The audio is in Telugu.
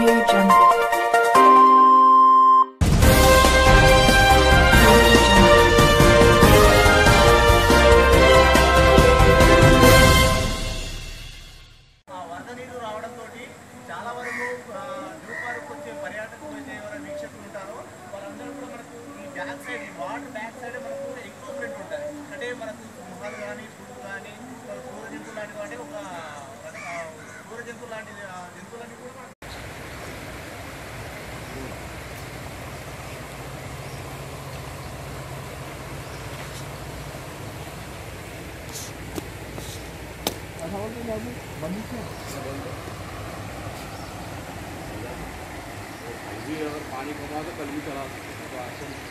Audio Jungle. చాలా వరకు జూపార్క్ వచ్చే పర్యాటకులు ఎవరైనా వీక్షకులు ఉంటారో వాళ్ళందరూ బ్యాక్ సైడ్ ఎక్విప్మెంట్ ఉంటుంది అంటే మనకు గుహలు కానీ కానీ సూర్యజంతువు లాంటివి అంటే ఒక సూర్యజంతువు లాంటిది पानी कमा तो कल भी चला सकते